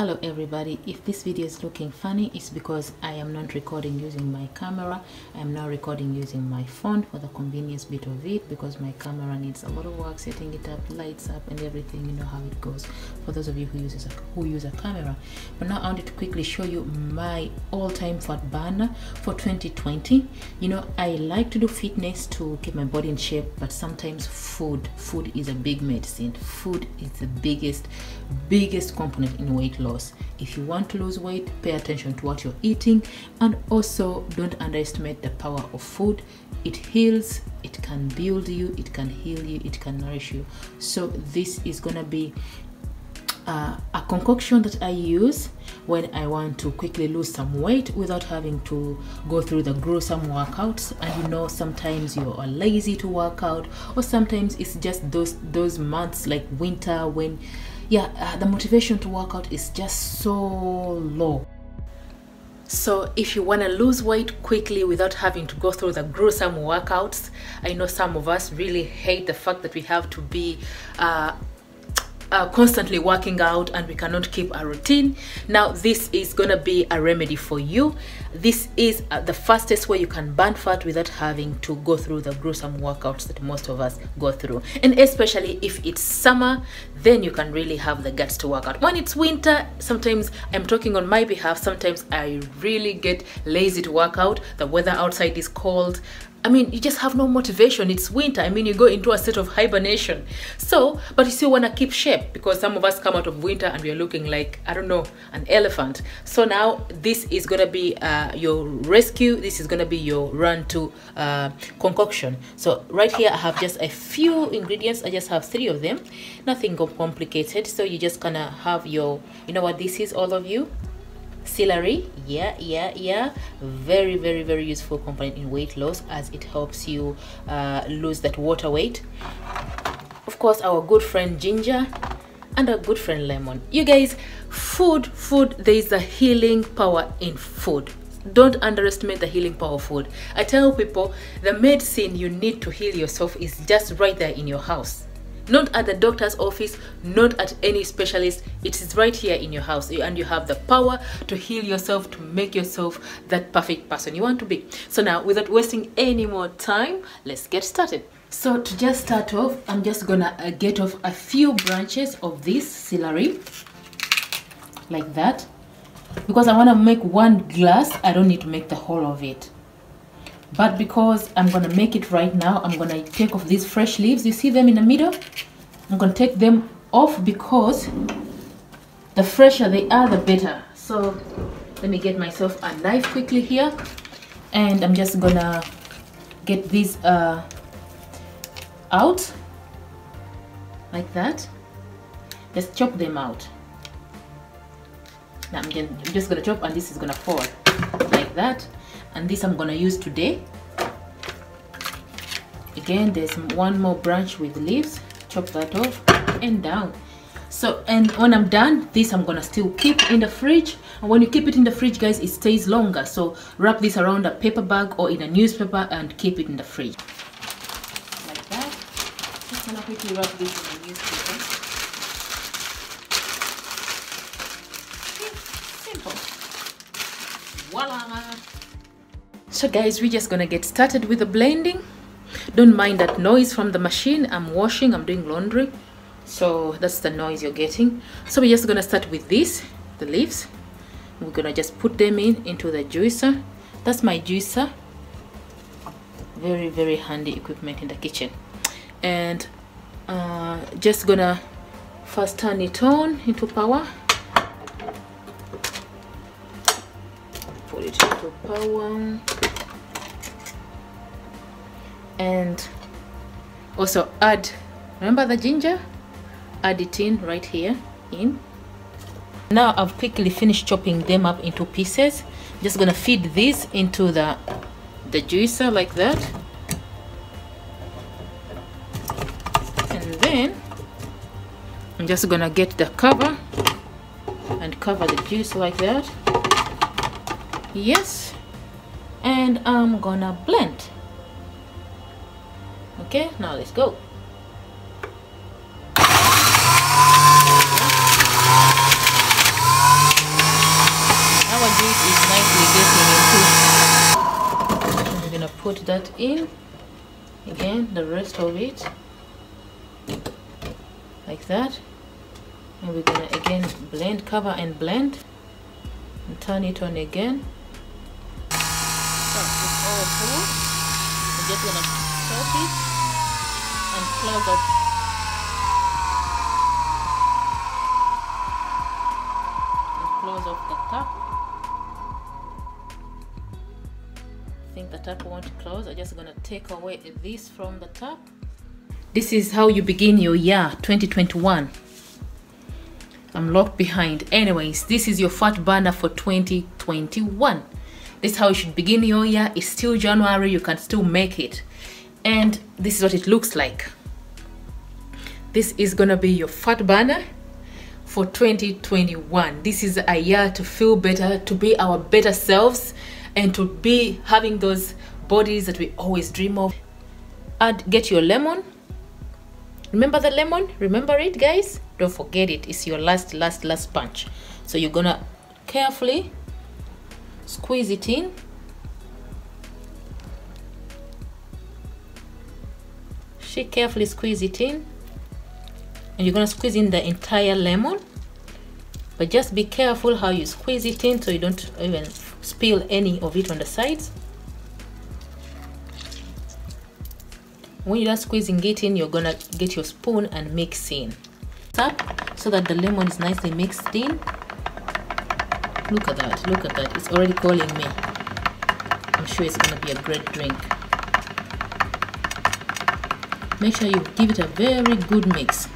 hello everybody. If this video is looking funny it's because i am not recording using my camera. I am now recording using my phone for the convenience bit of it because my camera needs a lot of work setting it up lights up and everything. You know how it goes for those of you who uses a, who use a camera. But now i wanted to quickly show you my all-time fat burner for 2020 you know i like to do fitness to keep my body in shape but sometimes food food is a big medicine. Food is the biggest biggest component in weight loss if you want to lose weight pay attention to what you're eating and also don't underestimate the power of food. It heals it can build you it can heal you it can nourish you. So this is gonna be uh, a concoction that I use when I want to quickly lose some weight without having to go through the gruesome workouts. And you know, sometimes you are lazy to work out, or sometimes it's just those those months like winter when, yeah, uh, the motivation to work out is just so low. So if you want to lose weight quickly without having to go through the gruesome workouts, I know some of us really hate the fact that we have to be uh, uh, constantly working out and we cannot keep a routine. Now this is gonna be a remedy for you. This is uh, the fastest way you can burn fat without having to go through the gruesome workouts that most of us go through. And especially if it's summer then you can really have the guts to work out. When it's winter sometimes i'm talking on my behalf sometimes i really get lazy to work out. The weather outside is cold I mean, you just have no motivation. It's winter. I mean, you go into a state of hibernation. So, but you still want to keep shape because some of us come out of winter and we are looking like, I don't know, an elephant. So now this is going to be uh, your rescue. This is going to be your run to uh, concoction. So right here, I have just a few ingredients. I just have three of them. Nothing complicated. So you just going to have your, you know what this is, all of you? Celery yeah yeah yeah. Very very very useful component in weight loss as it helps you uh, lose that water weight. Of course our good friend ginger and our good friend lemon. You guys food food there is a healing power in food. Don't underestimate the healing power of food. I tell people the medicine you need to heal yourself is just right there in your house not at the doctor's office not at any specialist. It is right here in your house and you have the power to heal yourself to make yourself that perfect person you want to be. So now without wasting any more time let's get started. So to just start off i'm just gonna uh, get off a few branches of this celery like that because i want to make one glass. I don't need to make the whole of it but because I'm gonna make it right now I'm gonna take off these fresh leaves. You see them in the middle? I'm gonna take them off because the fresher they are the better. So let me get myself a knife quickly here. And I'm just gonna get these uh, out like that. Let's chop them out. Now I'm just, I'm just gonna chop and this is gonna fall like that and this I'm gonna use today. Again there's one more branch with leaves. Chop that off and down. So and when I'm done this I'm gonna still keep in the fridge. And when you keep it in the fridge guys it stays longer. So wrap this around a paper bag or in a newspaper and keep it in the fridge. Like that. Just gonna quickly wrap this in a newspaper. Simple. Voila so guys we're just gonna get started with the blending. Don't mind that noise from the machine. I'm washing i'm doing laundry. So that's the noise you're getting. So we're just gonna start with this the leaves. We're gonna just put them in into the juicer. That's my juicer. Very very handy equipment in the kitchen. And uh, just gonna first turn it on into power. Put it into power and also add remember the ginger? Add it in right here in. Now I've quickly finished chopping them up into pieces. Just gonna feed these into the the juicer like that. And then I'm just gonna get the cover and cover the juice like that. Yes. And I'm gonna blend okay now let's go. This is nicely getting into we're gonna put that in. Again the rest of it. Like that. And we're gonna again blend cover and blend. And turn it on again. So it's all we're just gonna it and close up and close off the top I think the top won't close I'm just gonna take away this from the top this is how you begin your year 2021 I'm locked behind. Anyways, this is your fat burner for 2021. This is how you should begin your year. It's still January, you can still make it. And this is what it looks like. This is gonna be your fat burner for 2021. This is a year to feel better, to be our better selves, and to be having those bodies that we always dream of. Add, get your lemon. Remember the lemon? Remember it, guys? don't forget it it's your last last last punch so you're gonna carefully squeeze it in she carefully squeeze it in and you're gonna squeeze in the entire lemon. But just be careful how you squeeze it in so you don't even spill any of it on the sides. When you're done squeezing it in you're gonna get your spoon and mix in. Up so that the lemon is nicely mixed in. Look at that look at that. It's already calling me. I'm sure it's going to be a great drink. Make sure you give it a very good mix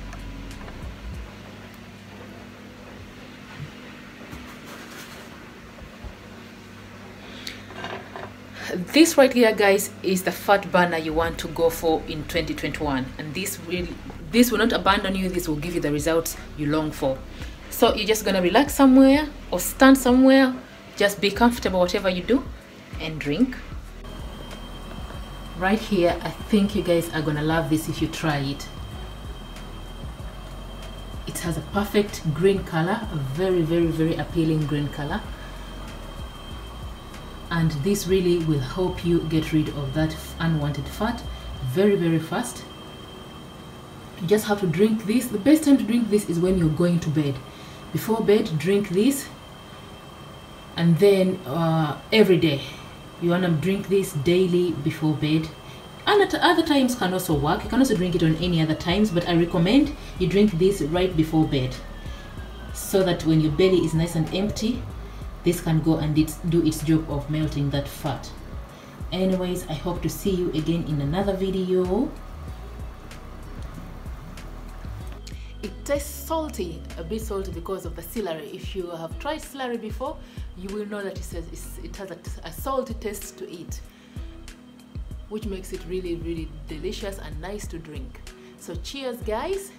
this right here guys is the fat burner you want to go for in 2021 and this really this will not abandon you this will give you the results you long for. So you're just gonna relax somewhere or stand somewhere just be comfortable whatever you do and drink. Right here i think you guys are gonna love this if you try it. It has a perfect green color a very very very appealing green color and this really will help you get rid of that unwanted fat very very fast. You just have to drink this. The best time to drink this is when you're going to bed. Before bed drink this. And then uh, every day. You want to drink this daily before bed. And at other times can also work. You can also drink it on any other times but i recommend you drink this right before bed. So that when your belly is nice and empty this can go and do its job of melting that fat. Anyways i hope to see you again in another video. It tastes salty a bit salty because of the celery. If you have tried celery before you will know that it says it has a, a salty taste to it which makes it really really delicious and nice to drink. So cheers guys